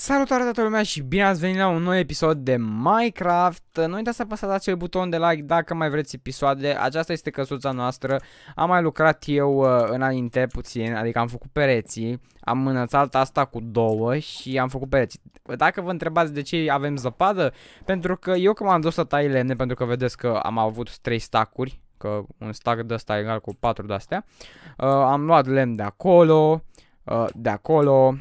Salutare toată lumea și bine ați venit la un nou episod de Minecraft. Nu uitați să apăsați acel buton de like dacă mai vreți episoade. Aceasta este căsuța noastră. Am mai lucrat eu uh, înainte puțin, adică am făcut pereții. Am înălțat asta cu două și am făcut pereții. Dacă vă întrebați de ce avem zăpadă Pentru că eu când m-am dus să tai lemne Pentru că vedeți că am avut 3 stacuri Că un stack de ăsta egal cu 4 de astea uh, Am luat lemn de acolo uh, De acolo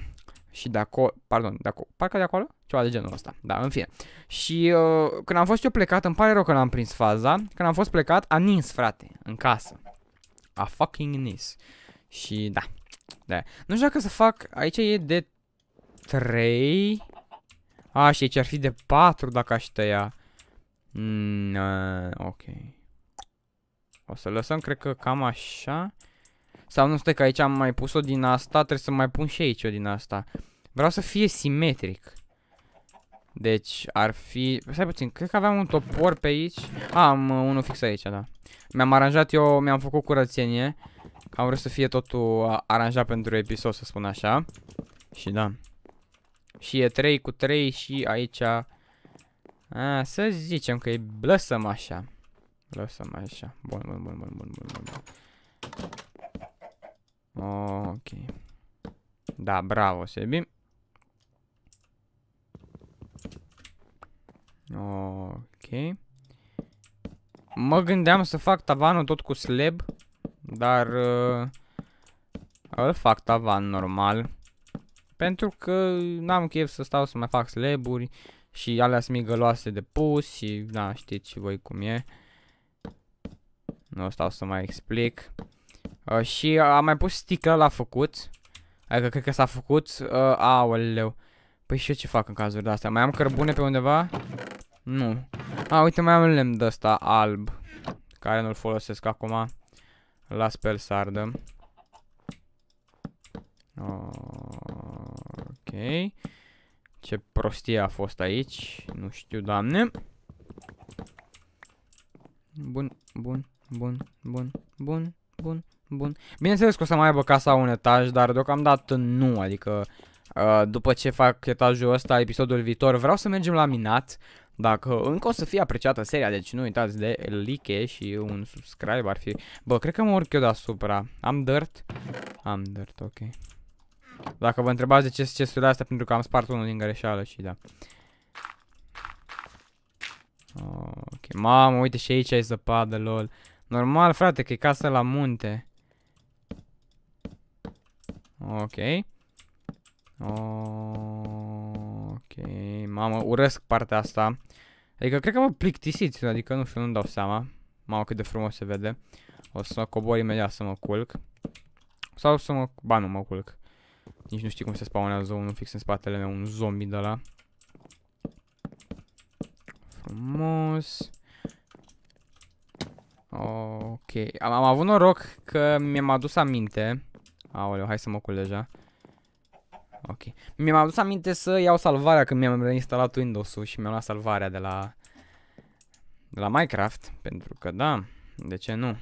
și de acolo, pardon, de acolo, parcă de acolo? Ceva de genul ăsta, da, în fine. Și uh, când am fost eu plecat, îmi pare rău că n-am prins faza, când am fost plecat, a nins, frate, în casă. A fucking nins. Și da, da. Nu știu dacă să fac, aici e de 3. A, și aici ar fi de 4 dacă aș tăia. Mm, uh, ok. O să lăsăm, cred că cam așa. Sau nu stai că aici am mai pus-o din asta, trebuie să mai pun și aici o din asta. Vreau să fie simetric. Deci ar fi... Stai puțin, cred că aveam un topor pe aici. A, am uh, unul fix aici, da. Mi-am aranjat eu, mi-am făcut curățenie. Am vrut să fie totul aranjat pentru episod, să spun așa. Și da. Și e 3 cu 3 și aici... A, să zicem că e... Lăsăm așa. Lăsăm așa. Bun, bun, bun, bun, bun, bun, bun. Ok. Da, bravo, Sebi. Ok. Mă gândeam să fac tavanul tot cu slab, dar uh, îl fac tavan normal. Pentru că n-am chef să stau să mai fac slaburi și alea sunt migăloase de pus și da, știți și voi cum e. Nu stau să mai explic. Uh, și am mai pus sticlă la făcut. Adică cred că s-a făcut. Uh, aoleu. Păi și eu ce fac în cazul de astea? Mai am cărbune pe undeva? Nu. A, uite, mai am lemn de ăsta alb. Care nu-l folosesc acum. Las pe el să ardă. Ok. Ce prostie a fost aici. Nu știu, doamne. Bun, bun, bun, bun, bun, bun. Bun. Bineînțeles că o să mai aibă casa un etaj, dar deocamdată nu, adică uh, după ce fac etajul ăsta, episodul viitor, vreau să mergem la minat. Dacă încă o să fie apreciată seria, deci nu uitați de like și un subscribe ar fi... Bă, cred că mă urc eu deasupra. Am dirt? Am dirt, ok. Dacă vă întrebați de ce sunt chesturile astea, pentru că am spart unul din greșeală și da. Ok, mamă, uite și aici ai zăpadă, lol. Normal, frate, că e casă la munte. Ok. Ok. Mamă, urăsc partea asta. Adică cred că mă plictisiți, adică nu știu, nu-mi dau seama. Mamă, cât de frumos se vede. O să cobor imediat să mă culc. Sau să mă... Ba, nu mă culc. Nici nu știu cum se spawnează unul fix în spatele meu, un zombie de la. Frumos. Ok. Am, am avut noroc că mi-am adus aminte Aoleu, hai să mă culc deja. Ok. Mi-am adus aminte să iau salvarea când mi-am reinstalat Windows-ul și mi-am luat salvarea de la de la Minecraft, pentru că da, de ce nu?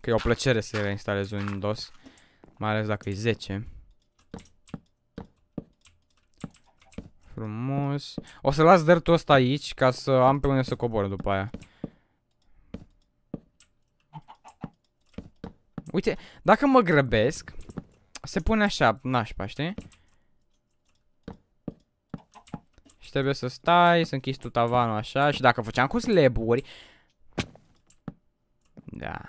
Că e o plăcere să reinstalez Windows, mai ales dacă e 10. Frumos. O să las dirtul ăsta aici ca să am pe unde să cobor după aia. Uite, dacă mă grăbesc, se pune așa, nașpa, știi? Și trebuie să stai, să închizi tu tavanul așa și dacă făceam cu slaburi... Da.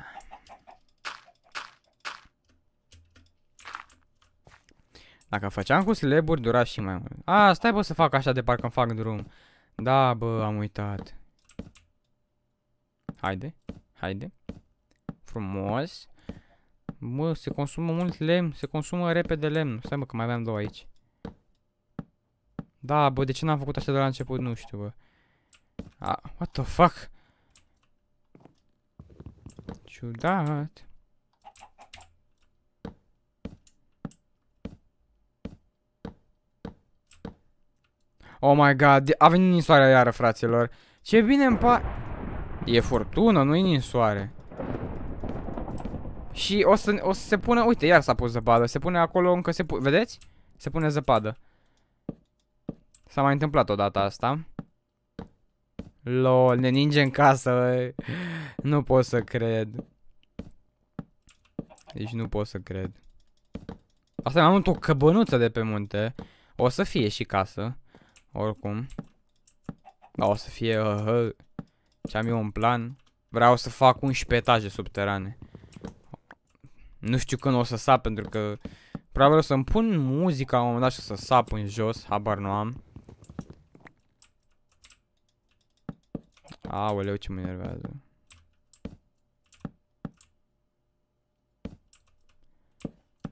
Dacă făceam cu slaburi, dura și mai mult. A, stai bă să fac așa de parcă îmi fac drum. Da, bă, am uitat. Haide, haide. Frumos. Mă, se consumă mult lemn, se consumă repede lemn. Stai mă că mai aveam două aici. Da, bă, de ce n-am făcut așa de la început? Nu știu, bă. Ah, what the fuck? Ciudat. Oh my god, a venit ninsoarea iară, fraților. Ce bine îmi pa... E furtună, nu e ninsoare. Și o să, o să se pună, uite, iar s-a pus zăpadă, se pune acolo încă se pune, vedeți? Se pune zăpadă. S-a mai întâmplat odată asta. LOL, ne ninge în casă, băi. Nu pot să cred. Deci nu pot să cred. Asta e mai mult o căbănuță de pe munte. O să fie și casă. Oricum. Da, o să fie... Uh, uh, Ce am eu în plan. Vreau să fac 11 etaje subterane. Nu știu când o să sap, pentru că... Probabil o să-mi pun muzica la un moment dat și o să sap în jos. Habar nu am. Aoleu, ce mă enervează.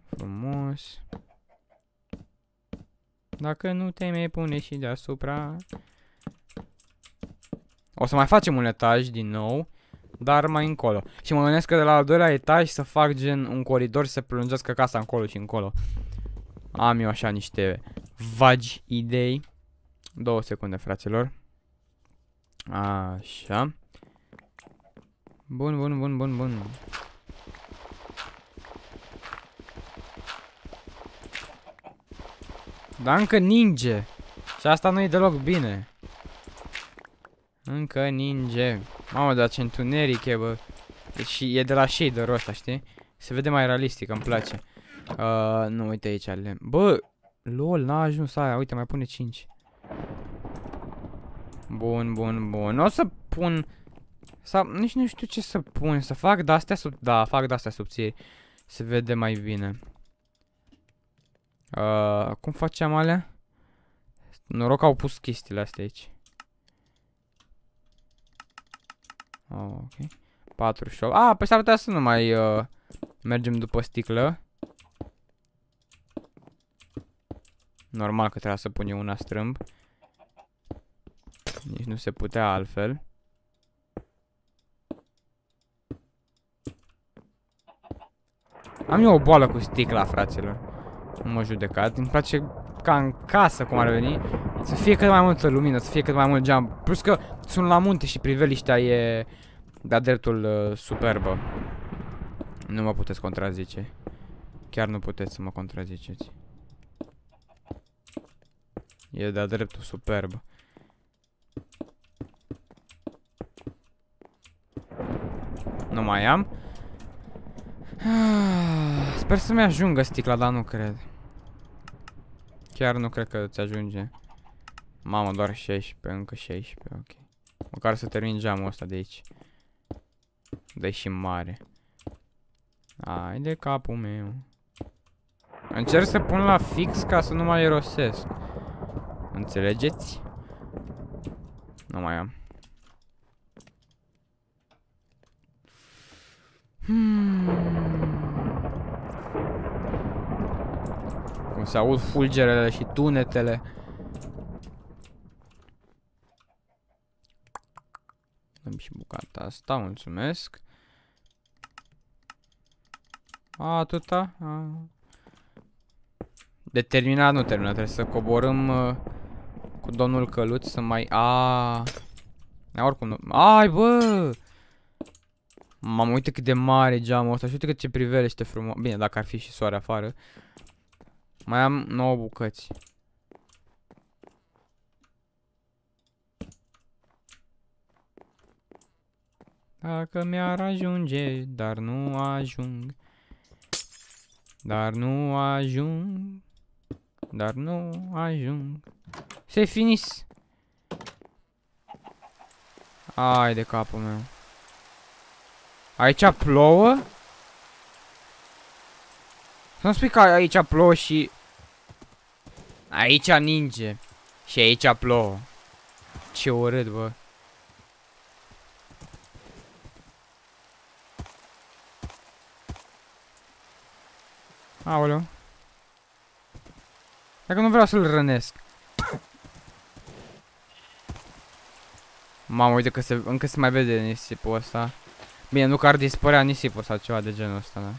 Frumos. Dacă nu te mai pune și deasupra. O să mai facem un etaj din nou. Dar mai încolo. Și mă gândesc că de la al doilea etaj să fac gen un coridor și să prelungească casa încolo și încolo. Am eu așa niște vagi idei. Două secunde, fraților. Așa. Bun, bun, bun, bun, bun. Dar încă ninge. Și asta nu e deloc bine. Încă ninge. Mamă, dar ce întuneric e, bă. Deci e de la shader-ul ăsta, știi? Se vede mai realistic, îmi place. Uh, nu, uite aici ale. Bă, lol, n-a ajuns aia. Uite, mai pune 5. Bun, bun, bun. O să pun... Sau, nici nu știu ce să pun. Să fac de-astea sub... Da, fac de-astea subțiri. Se vede mai bine. Uh, cum facem alea? Noroc au pus chestiile astea aici. Oh, ok. 48. Ah, pe s-ar putea să nu mai uh, mergem după sticlă. Normal că trebuia să pun eu una strâmb. Nici nu se putea altfel. Am eu o boală cu sticla, fraților. Nu mă judecat. Îmi place ca în casă, cum ar veni, să fie cât mai multă lumină, să fie cât mai mult geam. Plus că sunt la munte și priveliștea e de-a dreptul uh, superbă. Nu mă puteți contrazice. Chiar nu puteți să mă contraziceți. E de-a dreptul superb. Nu mai am. Sper să-mi ajungă sticla, dar nu cred. Chiar nu cred că ți ajunge. Mamă, doar 16, încă 16, ok. Măcar să termin geamul ăsta de aici. dă și mare. Ai de capul meu. Încerc să pun la fix ca să nu mai erosesc. Înțelegeți? Nu mai am. Hmm. Cum se aud fulgerele și tunetele. Dăm și bucata asta, mulțumesc. A, atâta? A. Determinat, nu terminat, trebuie să coborâm uh, cu domnul Căluț să mai... A. Oricum nu... Ai, bă! Mamă, uite cât de mare geamul ăsta și uite cât ce privelește frumos. Bine, dacă ar fi și soare afară. Mai am 9 bucăți. Dacă mi-ar ajunge, dar nu ajung. Dar nu ajung. Dar nu ajung. Se finis. Ai de capul meu. Aici plouă? Să-mi spui că aici plouă și... Aici ninge. Și aici plouă. Ce urât, bă. Aoleu. Dacă nu vreau să-l rănesc. Mamă, uite că se, încă se mai vede nisipul ăsta. Bine, nu că ar dispărea nisipul sau ceva de genul ăsta, da?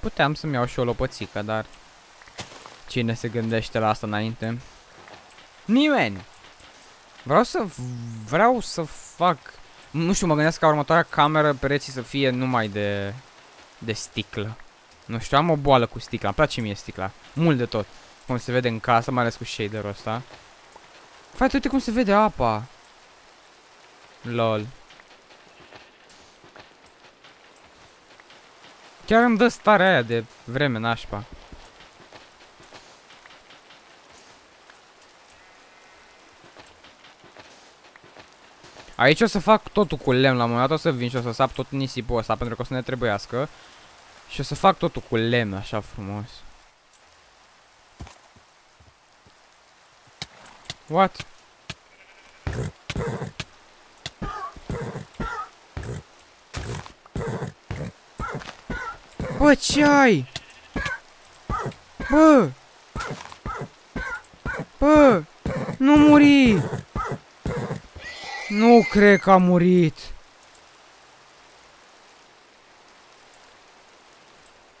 Puteam să-mi iau și o lopățică, dar... Cine se gândește la asta înainte? Nimeni! Vreau să... Vreau să fac... Nu știu, mă gândesc ca următoarea cameră pereții să fie numai de... de sticlă. Nu știu, am o boală cu sticla. Îmi place mie sticla. Mult de tot. Cum se vede în casă, mai ales cu shader-ul ăsta. Fai, uite cum se vede apa. Lol. Chiar îmi dă starea aia de vreme nașpa. Aici o să fac totul cu lemn, la un moment dat o să vin și o să sap tot nisipul ăsta pentru că o să ne trebuiască. Și o să fac totul cu lemn, așa frumos. What? Bă, ce ai? Bă! Bă! Nu muri! Nu cred că a murit.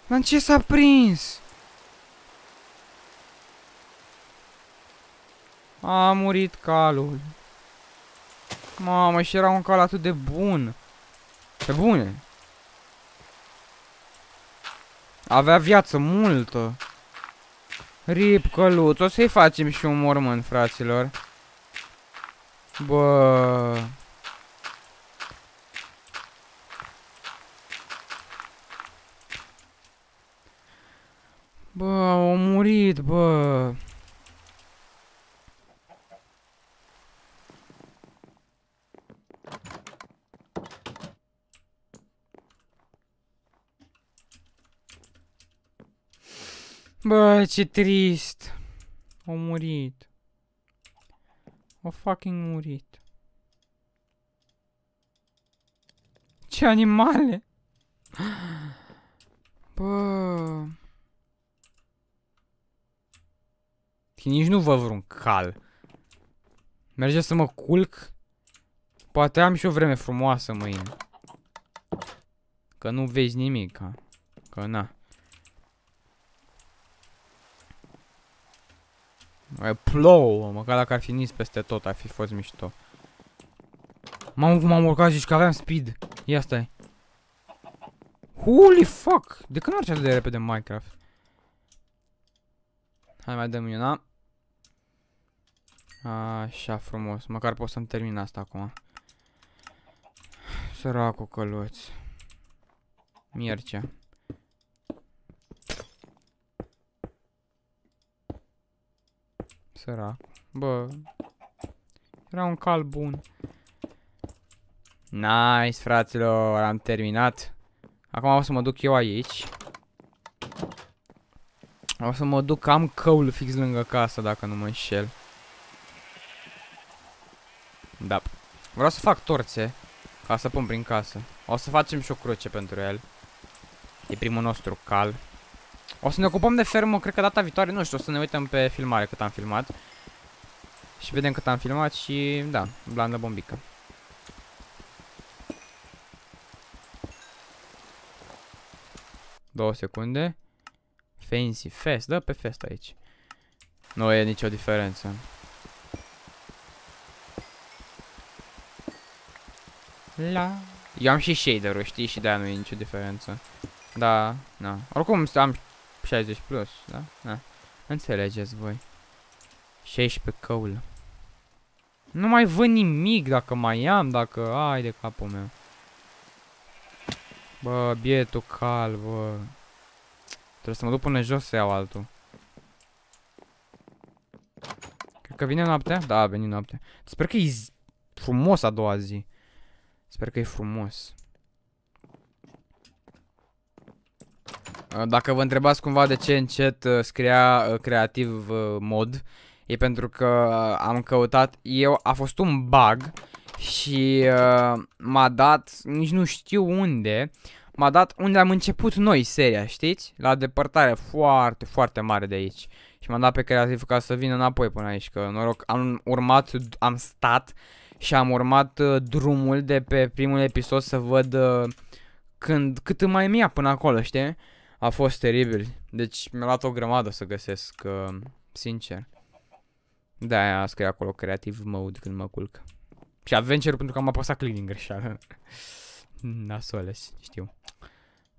Dar ce s-a prins? A murit calul. Mamă, și era un cal atât de bun. Pe bune. Avea viață multă. Rip căluț. O să-i facem și un mormânt, fraților. Bă... Bă, au murit, bă. Bă, ce trist. Au murit. Au fucking murit. Ce animale! Bă... Nici nu văd vreun cal. Merge să mă culc? Poate am și o vreme frumoasă mâine. Că nu vezi nimic. Că na. Plouă, măcar dacă ar fi nis peste tot, ar fi fost mișto. Mamă cum am urcat, zici că aveam speed. Ia stai. Holy fuck! De când merge atât de repede Minecraft? Hai mai dăm una. Așa frumos. Măcar pot să-mi termin asta acum. Săracul căluț. Miercea. Sărac. Bă. Era un cal bun. Nice, fraților. Am terminat. Acum o să mă duc eu aici. O să mă duc, am căul fix lângă casă, dacă nu mă înșel. Da. Vreau să fac torțe. Ca să pun prin casă. O să facem și o cruce pentru el. E primul nostru cal. O să ne ocupăm de fermă, cred că data viitoare, nu știu, o să ne uităm pe filmare cât am filmat. Și vedem cât am filmat și, da, blandă bombică. Două secunde. Fancy Fest, dă pe Fest aici. Nu e nicio diferență. La. Eu am și shader-ul, știi, și de-aia nu e nicio diferență. Da, na. Oricum am 60 plus, da? Da. Înțelegeți voi. 16 căul. Nu mai văd nimic dacă mai am, dacă... Ai de capul meu. Bă, bietul cal, bă. Trebuie să mă duc până jos să iau altul. Cred că vine noaptea? Da, a venit noaptea. Sper că e frumos a doua zi. Sper că e frumos. Dacă vă întrebați cumva de ce încet uh, scria uh, creativ uh, mod, e pentru că am căutat, eu, a fost un bug și uh, m-a dat, nici nu știu unde, m-a dat unde am început noi seria, știți? La depărtare foarte, foarte mare de aici. Și m-a dat pe creativ ca să vină înapoi până aici, că noroc, am urmat, am stat și am urmat uh, drumul de pe primul episod să văd uh, când, cât mai mi până acolo, știi? A fost teribil. Deci mi-a luat o grămadă să găsesc, uh, sincer. Da, aia scrie acolo creative mode când mă culc. Și adventure pentru că am apăsat click din greșeală. Nasoles, știu.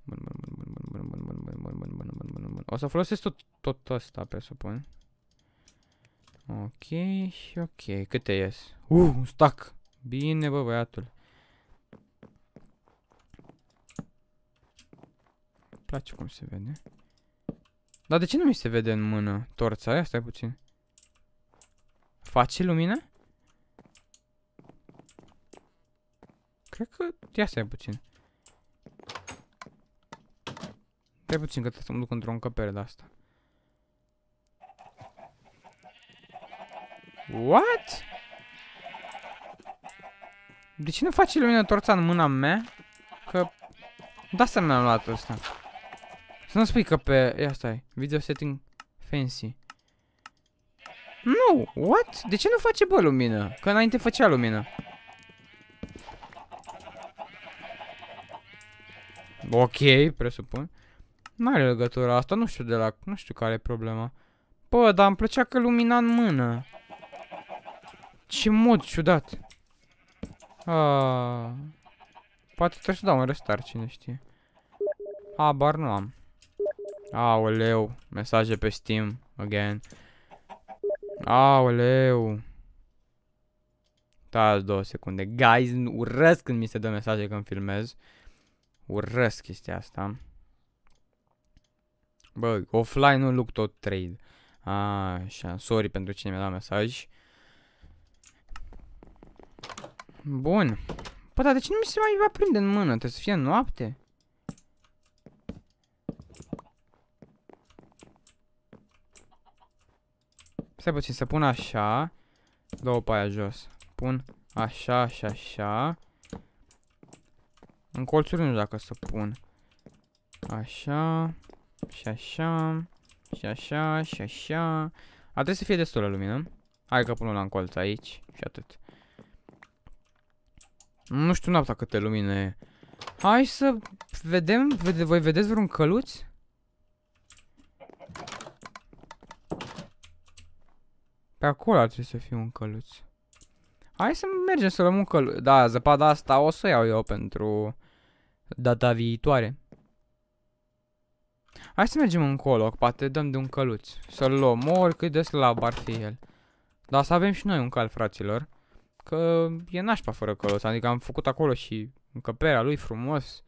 Bun, bun, bun, bun, bun, bun, bun, bun, bun, bun, bun, bun, bun, bun. O să folosesc tot, tot ăsta, presupun. Ok, și ok. Câte ies? Uh, un stack. Bine, bă, băiatul. Place cum se vede. Dar de ce nu mi se vede în mână torța aia? Stai puțin. Face lumină? Cred că... Ia stai puțin. Stai puțin că trebuie să mă duc într-o încăpere de asta. What? De ce nu face lumină torța în mâna mea? Că... Da să mi-am luat ăsta. Să nu spui că pe... Ia stai. Video setting fancy. Nu! What? De ce nu face bă lumină? Că înainte făcea lumină. Ok, presupun. Nu are legătură asta, nu știu de la... Nu știu care e problema. Bă, dar îmi plăcea că lumina în mână. Ce mod ciudat. Ah. Poate trebuie să dau un restart, cine știe. Habar nu am. Aoleu, mesaje pe Steam, again. Aoleu. Stați două secunde. Guys, urăsc când mi se dă mesaje când filmez. Urăsc chestia asta. Bă, offline nu look tot trade. Așa, sorry pentru cine mi-a dat mesaj. Bun. Bă, dar de ce nu mi se mai va prinde în mână? Trebuie să fie noapte. Stai puțin, să pun așa. Două pe aia jos. Pun așa și așa. În colțuri nu știu dacă să pun. Așa. Și așa. Și așa. Și așa. A, trebuie să fie destul de lumină. Hai că pun una în colț aici. Și atât. Nu știu noaptea câte lumină e. Hai să vedem. Vede, voi vedeți vreun căluț? Pe acolo ar trebui să fie un căluț. Hai să mergem să luăm un căluț. Da, zăpada asta o să iau eu pentru data viitoare. Hai să mergem încolo, poate dăm de un căluț. Să-l luăm, oricât de slab ar fi el. Dar să avem și noi un cal, fraților. Că e nașpa fără căluț, adică am făcut acolo și încăperea lui frumos.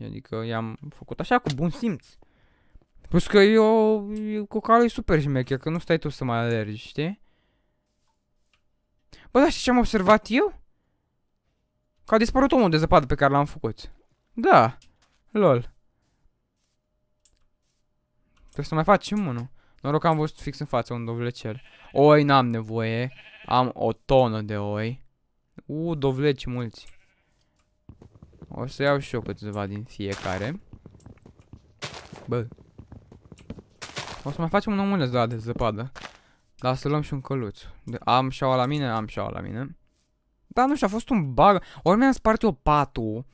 Adică i-am făcut așa cu bun simț. Plus că eu, cu calul e super șmecher, că nu stai tu să mai alergi, știi? Bă, dar știi ce am observat eu? Că a dispărut omul de zăpadă pe care l-am făcut. Da, lol. Trebuie să mai facem unul. Noroc că am văzut fix în față un dovlecel. Oi n-am nevoie. Am o tonă de oi. U, dovleci mulți. O să iau și eu câteva din fiecare. Bă. O să mai facem un omuleț de la de zăpadă. Dar să luăm și un căluț. De am șaua la mine, am șaua la mine. Da, nu știu, a fost un bug. Ori mi-am spart eu patul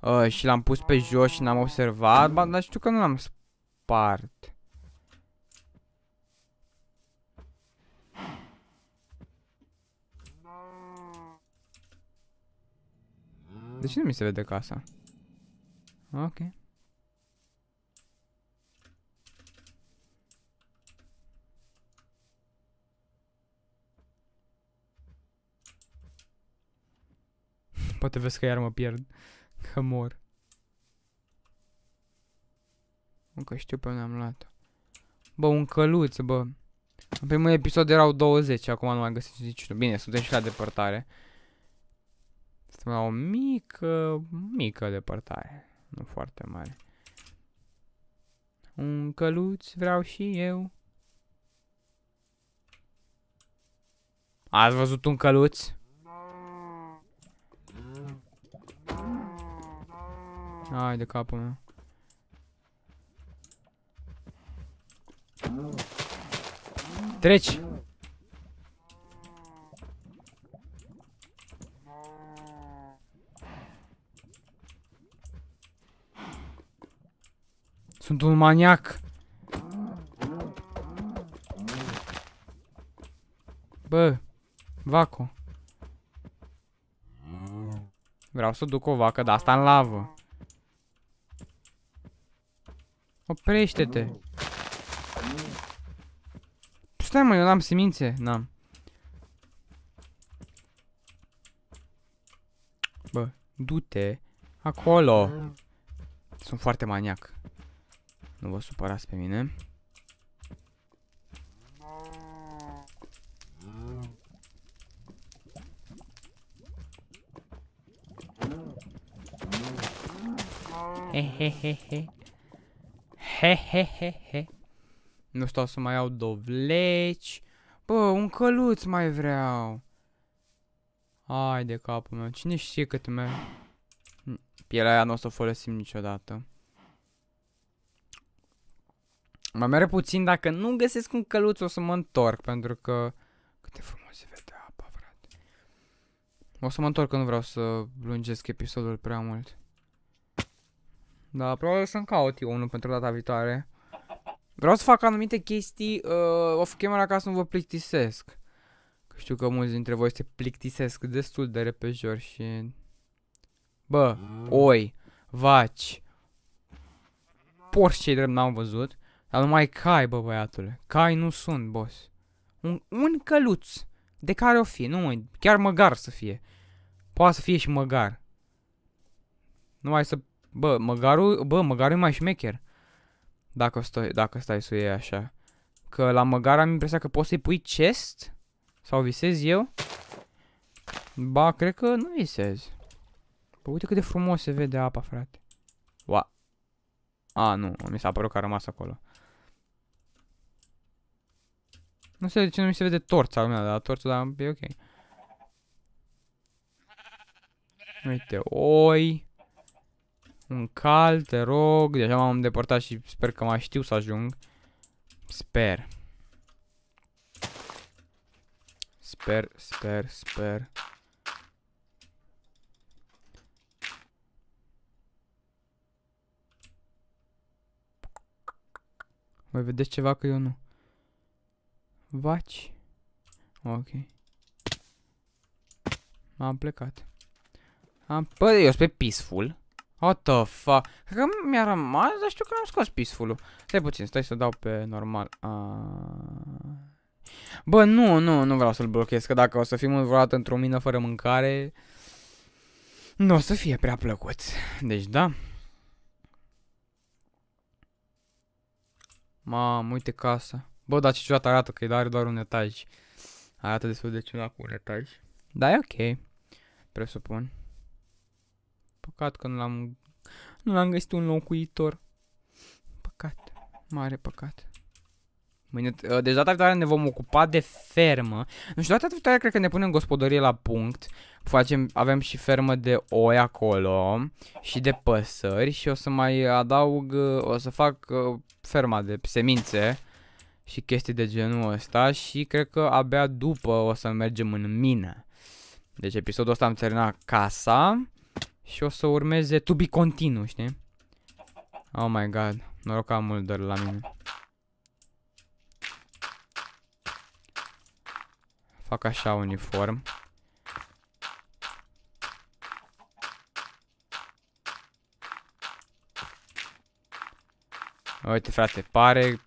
uh, și l-am pus pe jos și n-am observat, ba, dar știu că nu l-am spart. De ce nu mi se vede casa? Ok. Poate vezi că iar mă pierd. Că mor. Încă știu pe unde am luat Bă, un căluț, bă. În primul episod erau 20, acum nu mai găsesc niciunul. Bine, suntem și la depărtare. Suntem la o mică, mică depărtare. Nu foarte mare. Un căluț vreau și eu. Ați văzut un căluț? Ai de capul meu. Treci! Sunt un maniac. Bă, vaco. Vreau să duc o vacă, dar asta în lavă. Oprește-te. Stai mă, eu n-am semințe. N-am. Bă, du-te acolo. Sunt foarte maniac. Nu vă supărați pe mine. Hehehehe. Hehehehe. Nu stau să mai iau dovleci. Bă, un căluț mai vreau. Hai de capul meu. Cine știe cât merg? Pielea aia nu o să o folosim niciodată. Mă mere puțin dacă nu găsesc un căluț o să mă întorc pentru că... Cât de frumos se vede apa, frate. O să mă întorc că nu vreau să lungesc episodul prea mult. Da, probabil să-mi caut eu unul pentru data viitoare. Vreau să fac anumite chestii uh, off camera ca să nu vă plictisesc. Că știu că mulți dintre voi se plictisesc destul de repejor și... Bă, oi, vaci, porci cei drept n-am văzut, dar numai cai, bă, băiatule. Cai nu sunt, boss. Un, un căluț, de care o fi, nu, chiar măgar să fie. Poate să fie și măgar. Numai să Bă, măgarul, bă, măgarul e mai șmecher. Dacă stai, dacă stai să o iei așa. Că la măgar am impresia că poți să-i pui chest? Sau visez eu? Ba, cred că nu visez. Bă, uite cât de frumos se vede apa, frate. Ua. A, nu, mi s-a părut că a rămas acolo. Nu știu de ce nu mi se vede torța lumea, dar torța, dar e ok. Uite, oi. Un cal, te rog. Deja m-am îndepărtat și sper că mai știu să ajung. Sper. Sper, sper, sper. Voi vedeți ceva că eu nu. Vaci. Ok. M-am plecat. Am... Păi, eu sunt pe peaceful. What the fuck? Cred că mi-a rămas, dar știu că n-am scos peaceful-ul. Stai puțin, stai să dau pe normal. Uh... Bă, nu, nu, nu vreau să-l blochez, că dacă o să fim vreodată într-o mină fără mâncare, nu o să fie prea plăcut. Deci, da. Mamă, uite casa. Bă, dar ce ciudat arată, că are doar un etaj. Arată destul de ciudat cu un etaj. Da, e ok. Presupun. Păcat că nu l-am nu l-am găsit un locuitor. Păcat. Mare păcat. Mâine, ă, deci data viitoare ne vom ocupa de fermă. Nu știu, data viitoare cred că ne punem gospodărie la punct. Facem, avem și fermă de oi acolo și de păsări și o să mai adaug, o să fac uh, ferma de semințe și chestii de genul ăsta și cred că abia după o să mergem în mină. Deci episodul ăsta am terminat casa și o să urmeze to be continuu, știi? Oh my god, noroc că am mult de la mine. Fac așa uniform. Uite frate, pare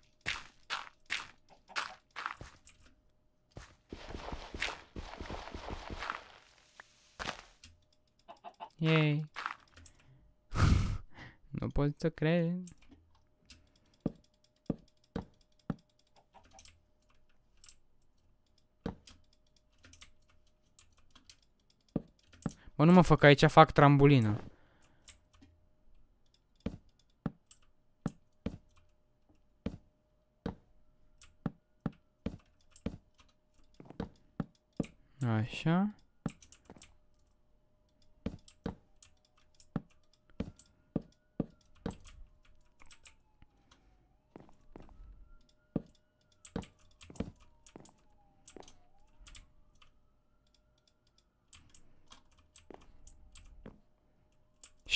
Yay. nu pot să cred. Mă, nu mă fac aici, fac trambulină. Așa.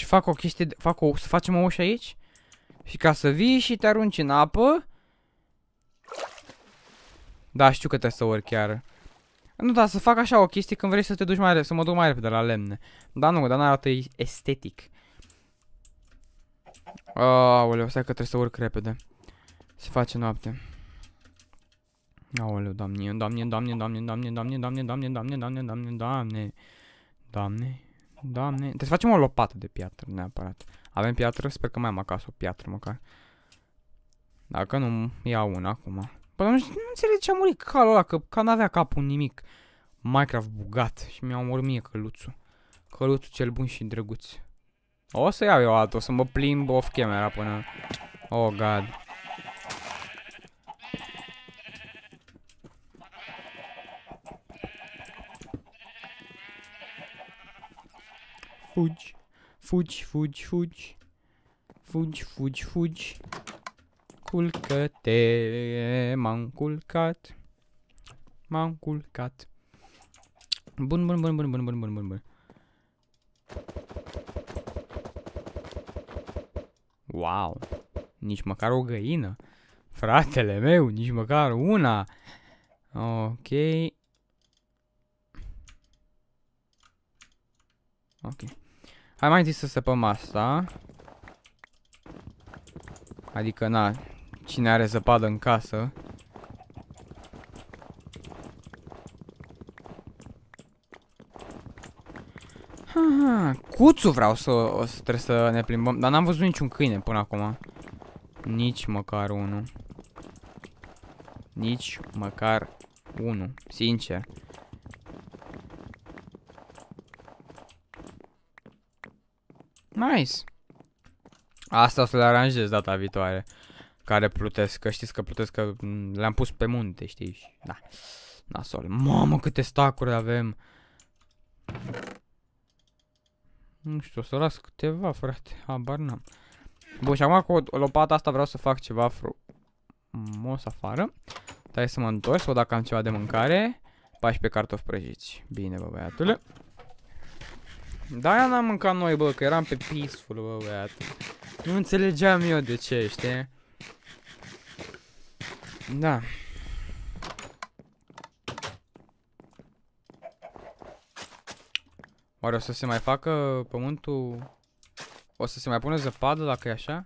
Fac o chestie, de, fac o, să facem o ușă aici și ca să vii și te arunci în apă. Da, știu că trebuie să ori chiar. Nu, da, să fac așa o chestie când vrei să te duci mai să mă duc mai repede la lemne. Da, nu, dar nu arată estetic. Aoleu, stai că trebuie să urc repede. Se face noapte. Aoleu, doamne, doamne, doamne, doamne, doamne, doamne, doamne, doamne, doamne, doamne, doamne, doamne, doamne, doamne. Trebuie să facem o lopată de piatră, neapărat. Avem piatră? Sper că mai am acasă o piatră, măcar. Dacă nu, iau una acum. Păi nu, nu înțeleg ce a murit calul ăla, că ca n-avea capul nimic. Minecraft bugat și mi-a omorât mie căluțul. Căluțul cel bun și drăguț. O să iau eu altul, o să mă plimb off camera până... Oh, God. Fugi, fugi, fugi, fugi. Fugi, fugi, fugi. Culcă-te, m-am culcat. M-am culcat. Bun, bun, bun, bun, bun, bun, bun, bun, bun. Wow. Nici măcar o găină. Fratele meu, nici măcar una. Ok. Ok. Hai mai întâi să săpăm asta. Adică, na, cine are zăpadă în casă. Ha, cuțu vreau să, o să trebuie să ne plimbăm, dar n-am văzut niciun câine până acum. Nici măcar unul. Nici măcar unul, sincer. Nice. Asta o să le aranjez data viitoare. Care plutesc, că știți că plutesc că le-am pus pe munte, știi? Da. Nasol. Mamă, câte stacuri avem. Nu știu, o să las câteva, frate. Habar n-am. Bun, și acum cu lopata asta vreau să fac ceva frumos afară. Stai să mă întorc, să văd dacă am ceva de mâncare. 14 cartofi prăjiți. Bine, bă, băiatule. Da, aia n-am mâncat noi, bă, că eram pe peaceful, bă, băiatul. Nu înțelegeam eu de ce, știi? Da. Oare o să se mai facă pământul... O să se mai pune zăpadă dacă e așa?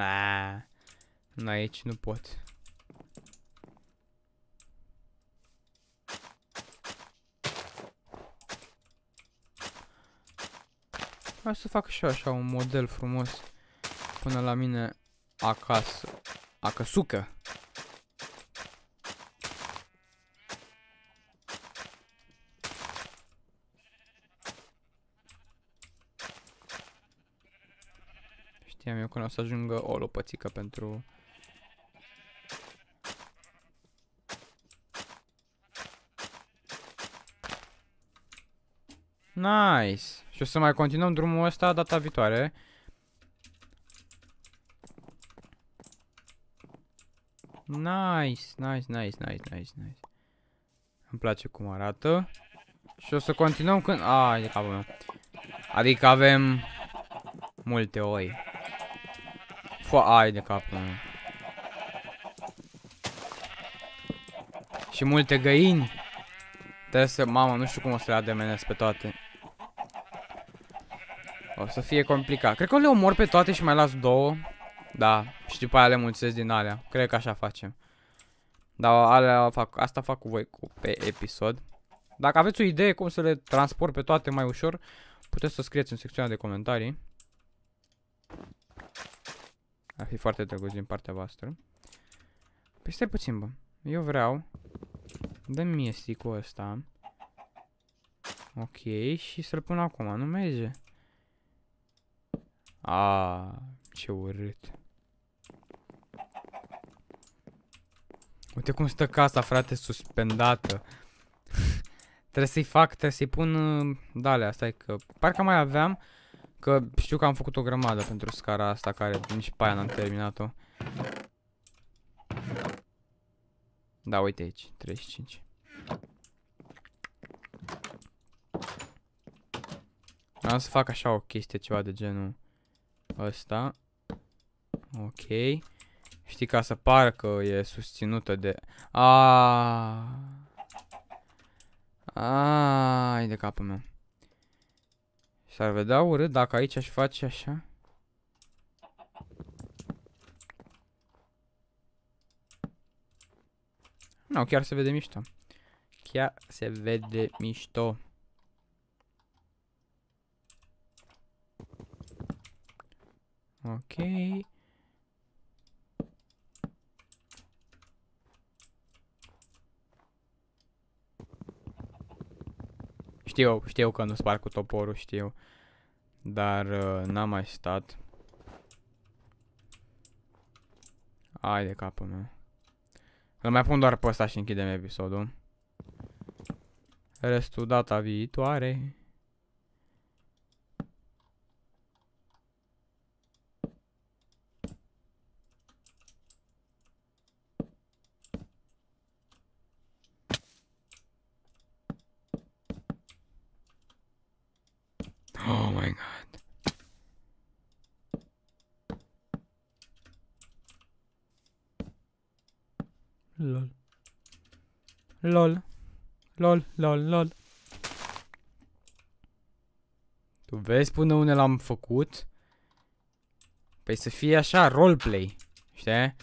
Ah, nu aici nu pot. Hai să fac și eu așa un model frumos până la mine acasă. Acăsucă. Știam eu că o să ajungă o lopățică pentru... Nice! Și o să mai continuăm drumul ăsta data viitoare. Nice, nice, nice, nice, nice, nice. Îmi place cum arată. Și o să continuăm când... A, de capul meu. Adică avem multe oi. Fo ai de capul meu. Și multe găini. Trebuie să... Mamă, nu știu cum o să le ademenesc pe toate. O să fie complicat. Cred că le omor pe toate și mai las două. Da. Și după aia le mulțesc din alea. Cred că așa facem. Dar alea fac, asta fac cu voi cu, pe episod. Dacă aveți o idee cum să le transport pe toate mai ușor, puteți să scrieți în secțiunea de comentarii. Ar fi foarte drăguț din partea voastră. Păi stai puțin, bă. Eu vreau. Dă-mi mie stick-ul ăsta. Ok, și să-l pun acum, nu merge. A, ce urât. Uite cum stă casa, frate, suspendată. trebuie să-i fac, trebuie să-i pun uh, dale, asta e că... Parcă mai aveam, că știu că am făcut o grămadă pentru scara asta, care nici pe aia n-am terminat-o. Da, uite aici, 35. Am să fac așa o chestie, ceva de genul ăsta. Ok. Știi, ca să pară că e susținută de... Aaaa. Ai de capul meu. S-ar vedea urât dacă aici aș face așa. Nu, chiar se vede mișto. Chiar se vede mișto. Ok. Știu, știu că nu spar cu toporul, știu. Dar uh, n-am mai stat. Ai de capul meu. Îl mai pun doar pe ăsta și închidem episodul. Restul data viitoare. Oh my god. Lol. Lol. Lol, lol, lol. Tu vezi până unde l-am făcut? Păi să fie așa, roleplay. Știi?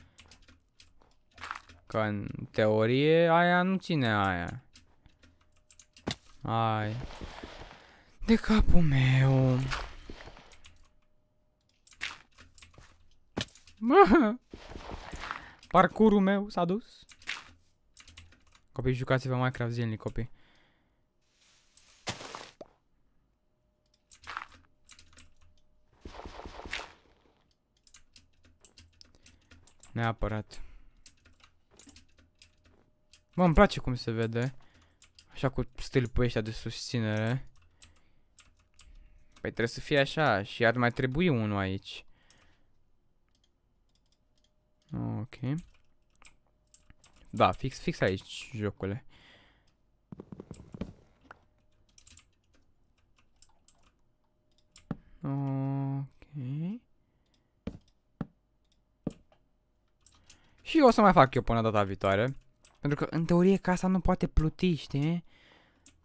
Că în teorie aia nu ține aia. Ai. De capul meu. Parcurul meu s-a dus. Copii, jucați-vă Minecraft zilnic, copii. Neapărat. Mă, îmi place cum se vede. Așa cu stâlpul ăștia de susținere. Păi trebuie să fie așa și ar mai trebui unul aici. Ok. Da, fix, fix aici, jocule. Ok. Și o să mai fac eu până data viitoare. Pentru că, în teorie, casa nu poate pluti, știi?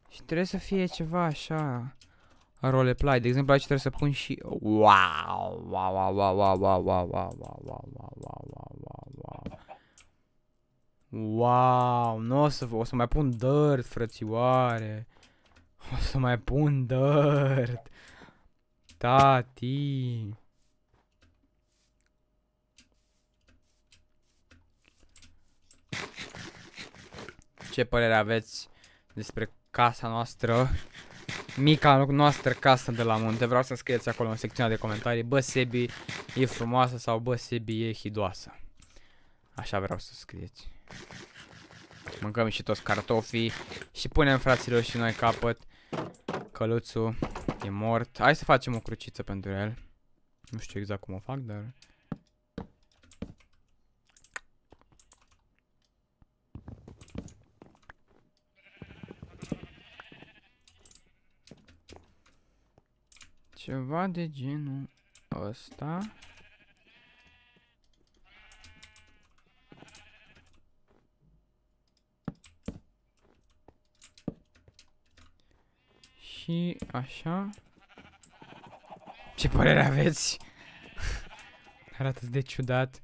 Și trebuie să fie ceva așa roleplay. De exemplu, aici trebuie să pun și... Wow! Wow, wow, wow, wow, wow, wow, wow, wow, wow, wow, wow, wow, wow, wow. Wow, nu o să, o să mai pun dirt, frățioare. O să mai pun dirt. Tati. Ce părere aveți despre casa noastră? mica noastră casă de la munte. Vreau să scrieți acolo în secțiunea de comentarii. Bă, Sebi e frumoasă sau bă, Sebi e hidoasă. Așa vreau să scrieți. Mâncăm și toți cartofii și punem fraților și noi capăt. Căluțul e mort. Hai să facem o cruciță pentru el. Nu știu exact cum o fac, dar... Ceva de genul ăsta. Și așa. Ce părere aveți? Arată de ciudat.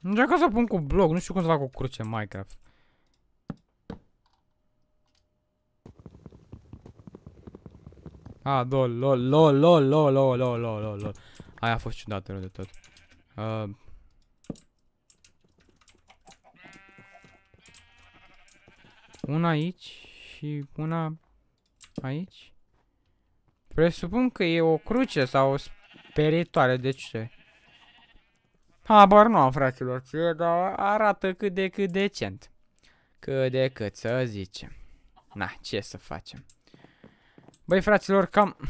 Încerc să pun cu blog, nu știu cum să fac o cruce în Minecraft. Ah, lol, lol, lol, lol, lol, lol, lol, lol, lol, lol. Aia a fost ciudată rău de tot. Uh, una aici și una aici. Presupun că e o cruce sau o speritoare, de ce? Habar nu am, fraților, ce, dar arată cât de cât decent. Cât de cât să zicem. Na, ce să facem. Băi, fraților, cam... Uh,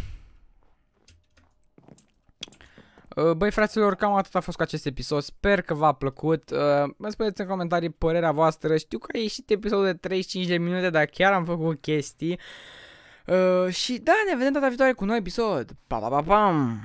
băi fraților, cam atât a fost cu acest episod, sper că v-a plăcut, uh, mă spuneți în comentarii părerea voastră, știu că a ieșit episodul de 35 de minute, dar chiar am făcut chestii. Uh, și da, ne vedem data viitoare cu un nou episod. Pa, pa, pa, pam!